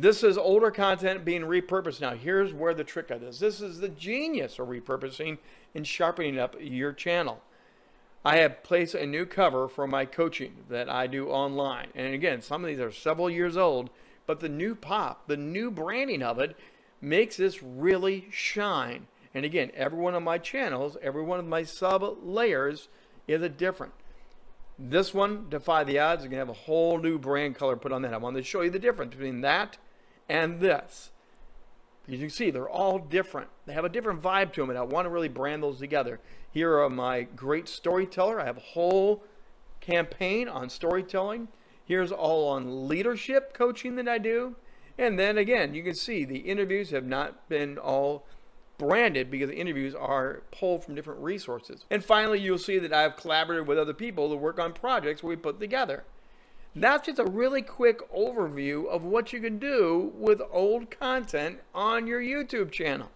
This is older content being repurposed now. Here's where the trick of this. This is the genius of repurposing and sharpening up your channel. I have placed a new cover for my coaching that I do online. And again, some of these are several years old, but the new pop, the new branding of it makes this really shine. And again, every one of my channels, every one of my sub layers is a different. This one, Defy the Odds, is going to have a whole new brand color put on that. I wanted to show you the difference between that and this. You can see, they're all different. They have a different vibe to them, and I want to really brand those together. Here are my great storyteller. I have a whole campaign on storytelling. Here's all on leadership coaching that I do. And then again, you can see the interviews have not been all branded because the interviews are pulled from different resources. And finally, you'll see that I've collaborated with other people to work on projects we put together. That's just a really quick overview of what you can do with old content on your YouTube channel.